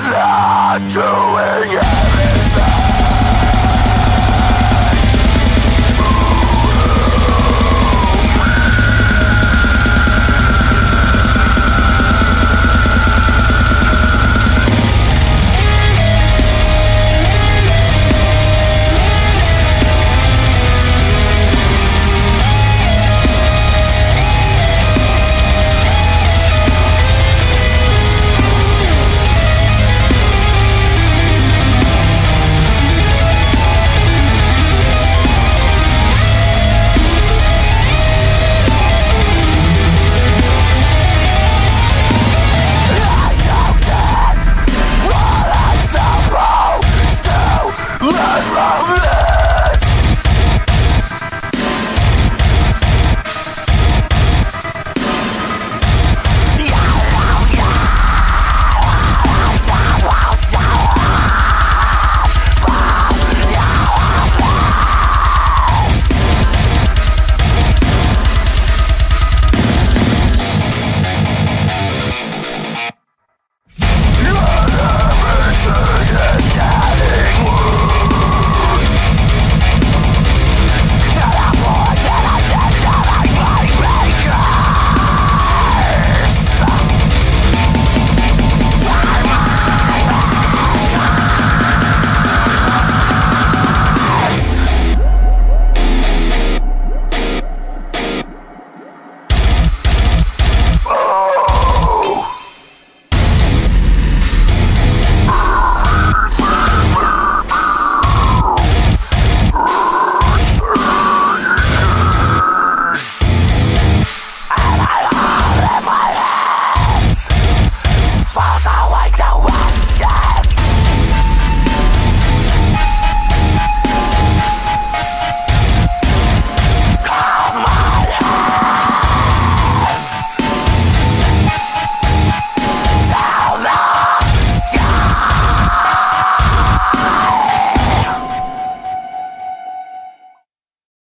I'm not doing it.